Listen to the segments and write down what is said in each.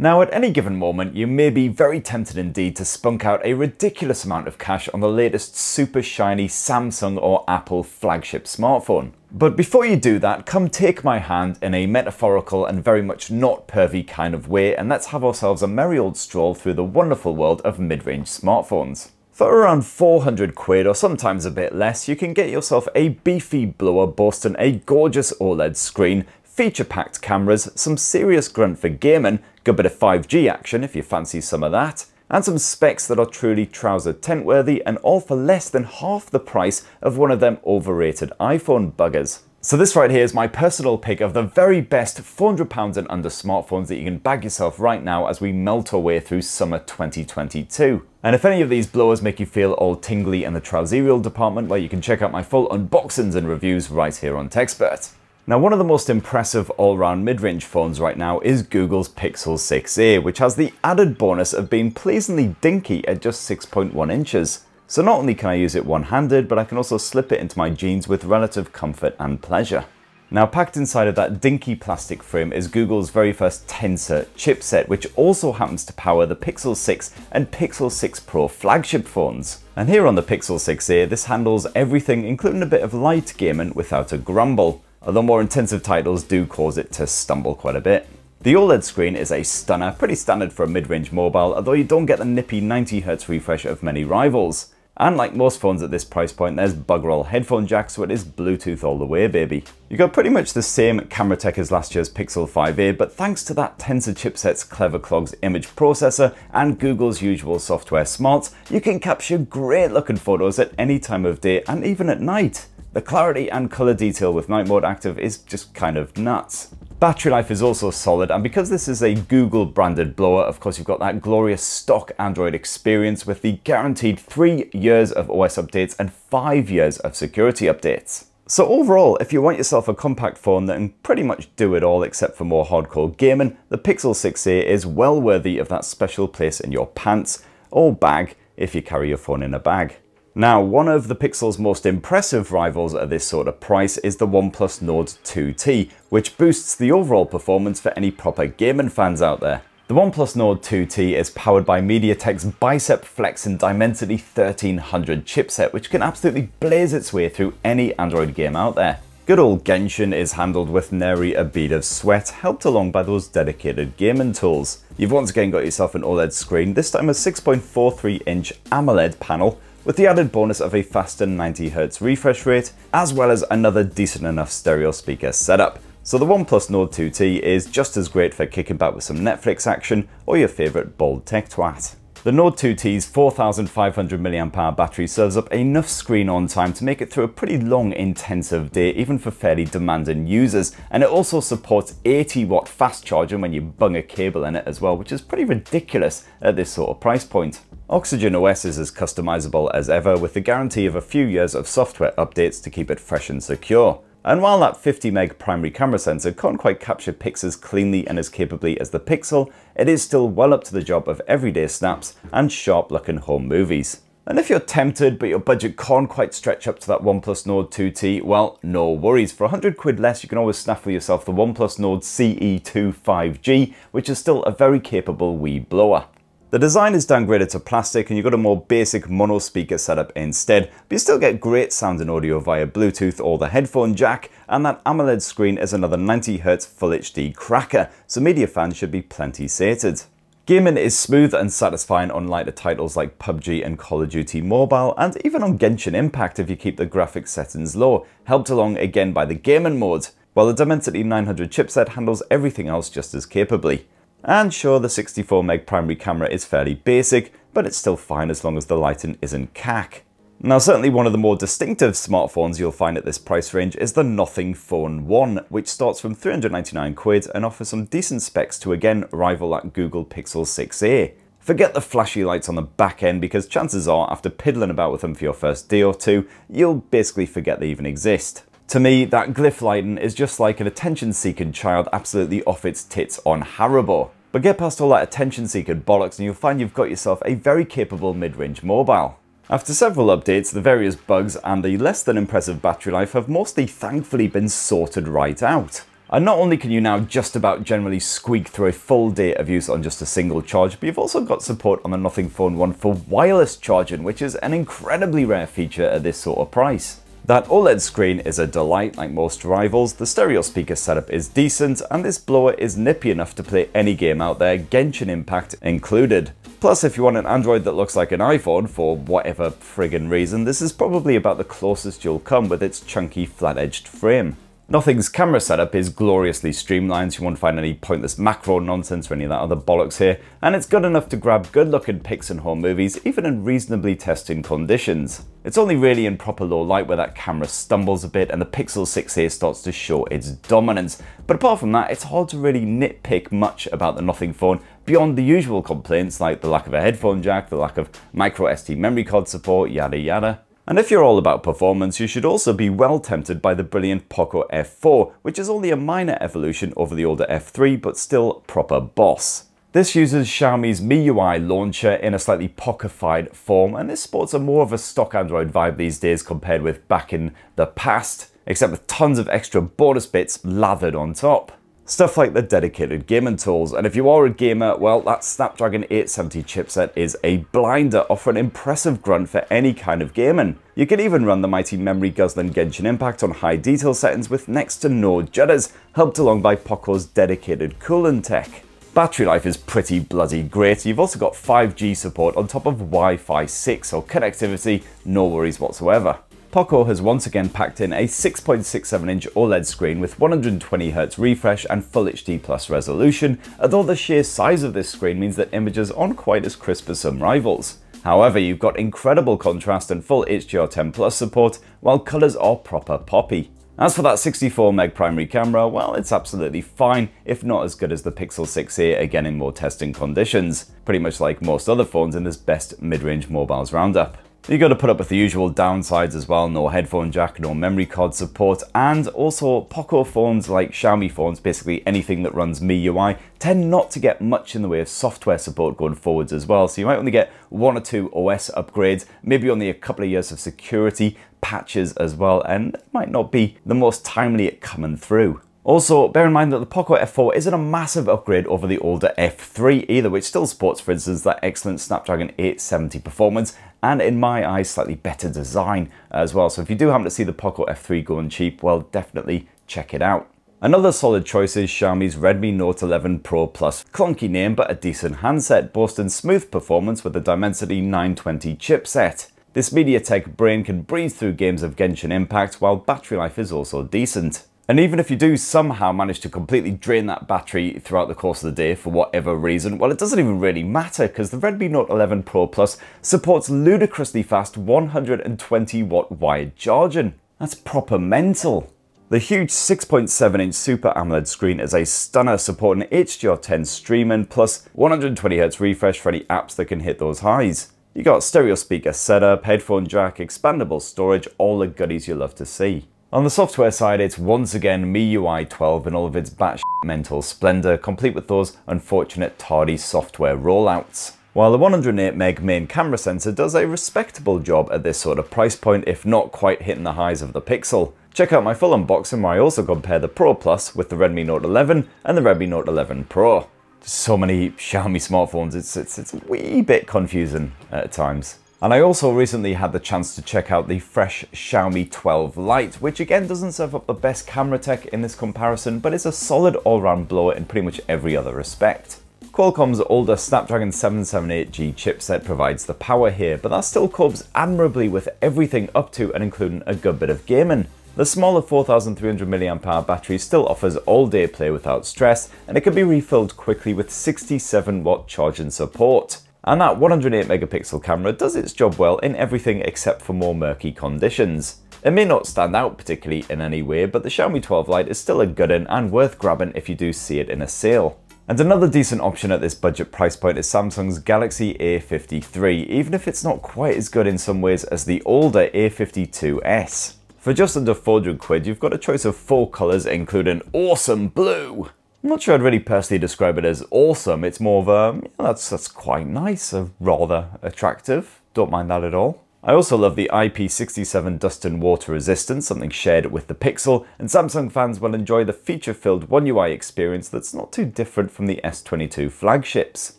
Now at any given moment you may be very tempted indeed to spunk out a ridiculous amount of cash on the latest super shiny Samsung or Apple flagship smartphone. But before you do that, come take my hand in a metaphorical and very much not pervy kind of way and let's have ourselves a merry old stroll through the wonderful world of mid-range smartphones. For around 400 quid or sometimes a bit less, you can get yourself a beefy blower boasting a gorgeous OLED screen, feature-packed cameras, some serious grunt for gaming, good bit of 5G action if you fancy some of that, and some specs that are truly trouser tent worthy and all for less than half the price of one of them overrated iPhone buggers. So this right here is my personal pick of the very best £400 and under smartphones that you can bag yourself right now as we melt our way through summer 2022. And if any of these blowers make you feel all tingly in the trouserial department, well you can check out my full unboxings and reviews right here on Tech Spurt. Now one of the most impressive all-round mid-range phones right now is Google's Pixel 6a, which has the added bonus of being pleasantly dinky at just 6.1 inches. So not only can I use it one-handed, but I can also slip it into my jeans with relative comfort and pleasure. Now packed inside of that dinky plastic frame is Google's very first Tensor chipset, which also happens to power the Pixel 6 and Pixel 6 Pro flagship phones. And here on the Pixel 6a, this handles everything including a bit of light gaming without a grumble although more intensive titles do cause it to stumble quite a bit. The OLED screen is a stunner, pretty standard for a mid-range mobile, although you don't get the nippy 90Hz refresh of many rivals. And like most phones at this price point, there's bugger all headphone jack, so it is Bluetooth all the way, baby. You got pretty much the same camera tech as last year's Pixel 5a, but thanks to that Tensor chipset's clever clogs image processor and Google's usual software smarts, you can capture great looking photos at any time of day and even at night. The clarity and colour detail with night mode active is just kind of nuts. Battery life is also solid and because this is a Google branded blower, of course you've got that glorious stock Android experience with the guaranteed 3 years of OS updates and 5 years of security updates. So overall, if you want yourself a compact phone that can pretty much do it all except for more hardcore gaming, the Pixel 6a is well worthy of that special place in your pants or bag if you carry your phone in a bag. Now, one of the Pixel's most impressive rivals at this sort of price is the OnePlus Nord 2T, which boosts the overall performance for any proper gaming fans out there. The OnePlus Nord 2T is powered by MediaTek's Bicep Flex and Dimensity 1300 chipset, which can absolutely blaze its way through any Android game out there. Good old Genshin is handled with nary a bead of sweat, helped along by those dedicated gaming tools. You've once again got yourself an OLED screen, this time a 6.43 inch AMOLED panel, with the added bonus of a faster 90Hz refresh rate, as well as another decent enough stereo speaker setup. So the OnePlus Nord 2T is just as great for kicking back with some Netflix action or your favourite bold tech twat. The Nord 2T's 4500 mAh battery serves up enough screen on time to make it through a pretty long intensive day even for fairly demanding users and it also supports 80 watt fast charging when you bung a cable in it as well which is pretty ridiculous at this sort of price point. Oxygen OS is as customizable as ever with the guarantee of a few years of software updates to keep it fresh and secure. And while that 50 meg primary camera sensor can't quite capture pics as cleanly and as capably as the Pixel, it is still well up to the job of everyday snaps and sharp looking home movies. And if you're tempted but your budget can't quite stretch up to that OnePlus Nord 2T, well, no worries. For 100 quid less, you can always snaffle yourself the OnePlus Nord CE2 5G, which is still a very capable wee blower. The design is downgraded to plastic and you've got a more basic mono speaker setup instead, but you still get great sound and audio via Bluetooth or the headphone jack, and that AMOLED screen is another 90Hz Full HD cracker, so media fans should be plenty sated. Gaming is smooth and satisfying on lighter titles like PUBG and Call of Duty Mobile, and even on Genshin Impact if you keep the graphics settings low, helped along again by the gaming mode, while the Dimensity 900 chipset handles everything else just as capably. And sure, the 64 meg primary camera is fairly basic, but it's still fine as long as the lighting isn't CAC. Now certainly one of the more distinctive smartphones you'll find at this price range is the Nothing Phone 1, which starts from 399 quid and offers some decent specs to again rival that Google Pixel 6a. Forget the flashy lights on the back end because chances are after piddling about with them for your first day or two, you'll basically forget they even exist. To me, that glyph lighting is just like an attention-seeking child absolutely off its tits on Haribo. But get past all that attention-seeking bollocks and you'll find you've got yourself a very capable mid-range mobile. After several updates, the various bugs and the less than impressive battery life have mostly thankfully been sorted right out. And not only can you now just about generally squeak through a full day of use on just a single charge, but you've also got support on the Nothing Phone 1 for wireless charging, which is an incredibly rare feature at this sort of price. That OLED screen is a delight like most rivals, the stereo speaker setup is decent, and this blower is nippy enough to play any game out there, Genshin Impact included. Plus, if you want an Android that looks like an iPhone for whatever friggin' reason, this is probably about the closest you'll come with its chunky flat-edged frame. Nothing's camera setup is gloriously streamlined, so you won't find any pointless macro nonsense or any of that other bollocks here, and it's good enough to grab good looking pics and home movies, even in reasonably testing conditions. It's only really in proper low light where that camera stumbles a bit and the Pixel 6a starts to show its dominance, but apart from that, it's hard to really nitpick much about the Nothing phone beyond the usual complaints like the lack of a headphone jack, the lack of micro SD memory card support, yada yada. And if you're all about performance, you should also be well tempted by the brilliant Poco F4, which is only a minor evolution over the older F3, but still proper boss. This uses Xiaomi's MIUI launcher in a slightly pocified form, and this sports a more of a stock Android vibe these days compared with back in the past, except with tons of extra bonus bits lathered on top. Stuff like the dedicated gaming tools, and if you are a gamer, well, that Snapdragon 870 chipset is a blinder, offering impressive grunt for any kind of gaming. You can even run the mighty memory guzzling Genshin Impact on high detail settings with next to no judders, helped along by Poco's dedicated coolant tech. Battery life is pretty bloody great. You've also got 5G support on top of Wi-Fi 6, so connectivity, no worries whatsoever. Poco has once again packed in a 6.67 inch OLED screen with 120Hz refresh and Full HD Plus resolution, although the sheer size of this screen means that images aren't quite as crisp as some rivals. However, you've got incredible contrast and full HDR10 Plus support, while colours are proper poppy. As for that 64 meg primary camera, well, it's absolutely fine, if not as good as the Pixel 6a again in more testing conditions, pretty much like most other phones in this best mid-range mobiles roundup. You got to put up with the usual downsides as well, no headphone jack, no memory card support, and also Poco phones like Xiaomi phones, basically anything that runs MIUI, tend not to get much in the way of software support going forwards as well, so you might only get one or two OS upgrades, maybe only a couple of years of security patches as well, and it might not be the most timely at coming through. Also, bear in mind that the Poco F4 isn't a massive upgrade over the older F3 either, which still supports, for instance, that excellent Snapdragon 870 performance, and in my eyes, slightly better design as well. So if you do happen to see the Poco F3 going cheap, well, definitely check it out. Another solid choice is Xiaomi's Redmi Note 11 Pro Plus. Clunky name, but a decent handset, boasting smooth performance with the Dimensity 920 chipset. This MediaTek brain can breeze through games of Genshin Impact, while battery life is also decent. And even if you do somehow manage to completely drain that battery throughout the course of the day for whatever reason, well, it doesn't even really matter because the Redmi Note 11 Pro Plus supports ludicrously fast 120 watt wired charging. That's proper mental. The huge 6.7 inch Super AMOLED screen is a stunner supporting HDR10 streaming plus 120Hz refresh for any apps that can hit those highs. You got stereo speaker setup, headphone jack, expandable storage, all the goodies you love to see. On the software side, it's once again MIUI 12 in all of its batshit mental splendour, complete with those unfortunate tardy software rollouts. While the 108 meg main camera sensor does a respectable job at this sort of price point, if not quite hitting the highs of the Pixel. Check out my full unboxing where I also compare the Pro Plus with the Redmi Note 11 and the Redmi Note 11 Pro. So many Xiaomi smartphones, it's, it's, it's a wee bit confusing at times. And I also recently had the chance to check out the fresh Xiaomi 12 Lite, which again doesn't serve up the best camera tech in this comparison, but is a solid all-round blower in pretty much every other respect. Qualcomm's older Snapdragon 778G chipset provides the power here, but that still copes admirably with everything up to and including a good bit of gaming. The smaller 4300 mAh battery still offers all-day play without stress, and it can be refilled quickly with 67 watt charging support. And that 108 megapixel camera does its job well in everything except for more murky conditions. It may not stand out particularly in any way, but the Xiaomi 12 Lite is still a good one and worth grabbing if you do see it in a sale. And another decent option at this budget price point is Samsung's Galaxy A53, even if it's not quite as good in some ways as the older A52s. For just under 400 quid, you've got a choice of four colours including awesome blue, I'm not sure I'd really personally describe it as awesome. It's more of a, yeah, that's, that's quite nice, a rather attractive. Don't mind that at all. I also love the IP67 dust and water resistance, something shared with the Pixel, and Samsung fans will enjoy the feature-filled One UI experience that's not too different from the S22 flagships.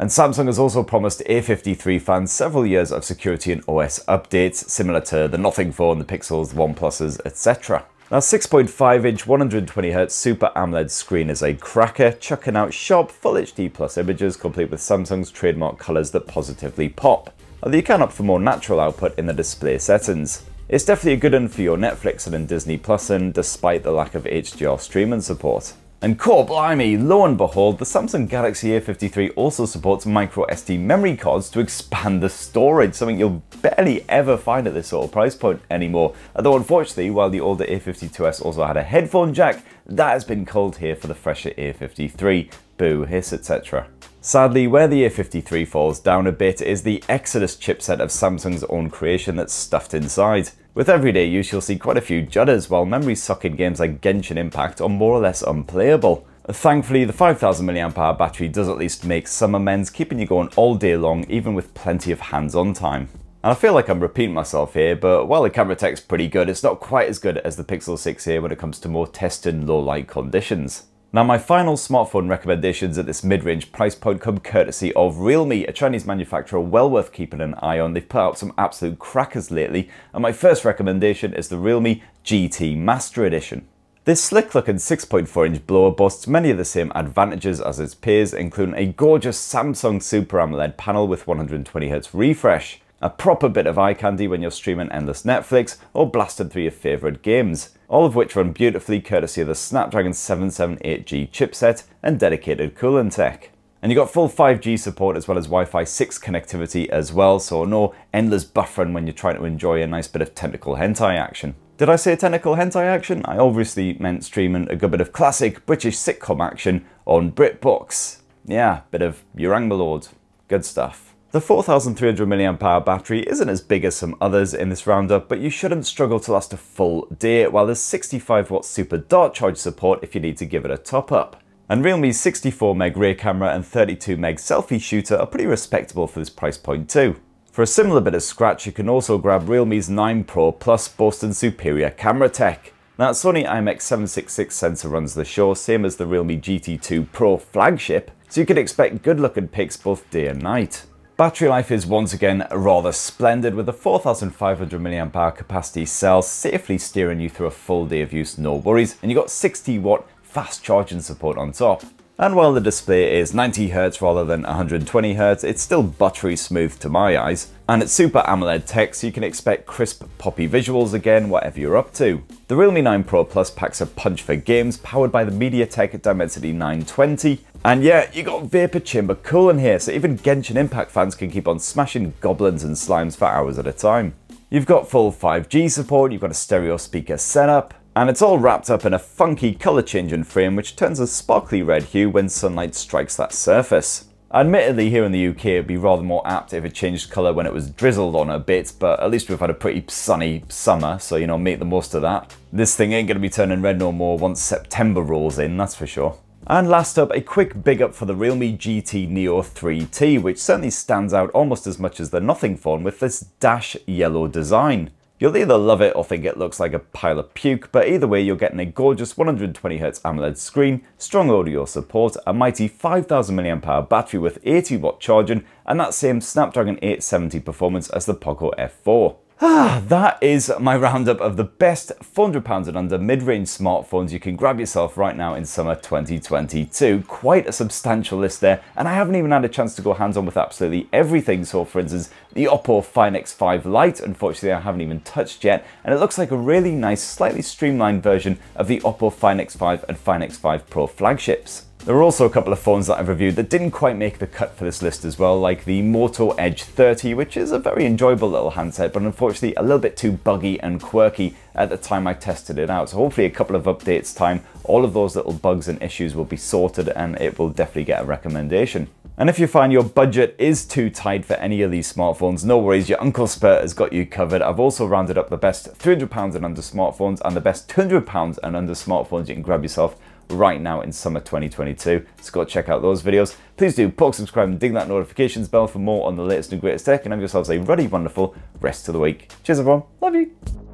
And Samsung has also promised A53 fans several years of security and OS updates, similar to the Nothing phone, the Pixels, the OnePluses, etc. Now 6.5 inch 120Hz Super AMOLED screen is a cracker, chucking out sharp Full HD Plus images complete with Samsung's trademark colours that positively pop. Although you can opt for more natural output in the display settings. It's definitely a good one for your Netflix and Disney Plus and despite the lack of HDR streaming support. And core blimey, lo and behold, the Samsung Galaxy A53 also supports micro SD memory cards to expand the storage, something you'll barely ever find at this sort of price point anymore. Although unfortunately, while the older A52s also had a headphone jack, that has been culled here for the fresher A53. Boo, hiss, etc. Sadly, where the A53 falls down a bit is the Exynos chipset of Samsung's own creation that's stuffed inside. With everyday use, you'll see quite a few judders, while memory sucking games like Genshin Impact are more or less unplayable. Thankfully, the 5000 mAh battery does at least make some amends, keeping you going all day long, even with plenty of hands-on time. And I feel like I'm repeating myself here, but while the camera tech's pretty good, it's not quite as good as the Pixel 6 here when it comes to more tested low light conditions. Now my final smartphone recommendations at this mid-range price point come courtesy of Realme, a Chinese manufacturer well worth keeping an eye on. They've put out some absolute crackers lately, and my first recommendation is the Realme GT Master Edition. This slick looking 6.4 inch blower boasts many of the same advantages as its peers, including a gorgeous Samsung Super AMOLED panel with 120Hz refresh, a proper bit of eye candy when you're streaming endless Netflix or blasting through your favourite games, all of which run beautifully courtesy of the Snapdragon 778G chipset and dedicated cooling tech. And you got full 5G support as well as Wi-Fi 6 connectivity as well, so no endless buffering when you're trying to enjoy a nice bit of tentacle hentai action. Did I say tentacle hentai action? I obviously meant streaming a good bit of classic British sitcom action on BritBox. Yeah, bit of Urang Lord. Good stuff. The 4300 mAh battery isn't as big as some others in this roundup, but you shouldn't struggle to last a full day, while there's 65 watt super dart charge support if you need to give it a top up. And Realme's 64 meg rear camera and 32 meg selfie shooter are pretty respectable for this price point too. For a similar bit of scratch, you can also grab Realme's 9 Pro Plus Boston superior camera tech. Now, Sony IMX766 sensor runs the show, same as the Realme GT2 Pro flagship, so you can expect good looking pics both day and night. Battery life is once again rather splendid with a 4500 mAh capacity cell safely steering you through a full day of use no worries and you've got 60 watt fast charging support on top. And while the display is 90Hz rather than 120Hz, it's still buttery smooth to my eyes. And it's Super AMOLED tech, so you can expect crisp, poppy visuals again, whatever you're up to. The Realme 9 Pro Plus packs a punch for games, powered by the MediaTek Dimensity 920. And yeah, you got Vapor Chamber cooling here, so even Genshin Impact fans can keep on smashing goblins and slimes for hours at a time. You've got full 5G support, you've got a stereo speaker setup, and it's all wrapped up in a funky colour changing frame which turns a sparkly red hue when sunlight strikes that surface. Admittedly here in the UK it'd be rather more apt if it changed colour when it was drizzled on a bit, but at least we've had a pretty sunny summer, so you know, make the most of that. This thing ain't gonna be turning red no more once September rolls in, that's for sure. And last up, a quick big up for the Realme GT Neo 3T, which certainly stands out almost as much as the Nothing phone with this dash yellow design. You'll either love it or think it looks like a pile of puke, but either way you're getting a gorgeous 120Hz AMOLED screen, strong audio support, a mighty 5000 mAh battery with 80W charging, and that same Snapdragon 870 performance as the Poco F4. Ah, that is my roundup of the best £400 and under mid-range smartphones you can grab yourself right now in summer 2022. Quite a substantial list there, and I haven't even had a chance to go hands-on with absolutely everything. So for instance, the Oppo Find X5 Lite, unfortunately I haven't even touched yet, and it looks like a really nice, slightly streamlined version of the Oppo Find X5 and Find X5 Pro flagships. There are also a couple of phones that I've reviewed that didn't quite make the cut for this list as well, like the Moto Edge 30, which is a very enjoyable little handset, but unfortunately a little bit too buggy and quirky at the time I tested it out. So hopefully a couple of updates time, all of those little bugs and issues will be sorted and it will definitely get a recommendation. And if you find your budget is too tight for any of these smartphones, no worries, your Uncle Spurt has got you covered. I've also rounded up the best £300 and under smartphones and the best £200 and under smartphones you can grab yourself right now in summer 2022. So go check out those videos. Please do poke, subscribe, and ding that notifications bell for more on the latest and greatest tech. And have yourselves a really wonderful rest of the week. Cheers, everyone. Love you.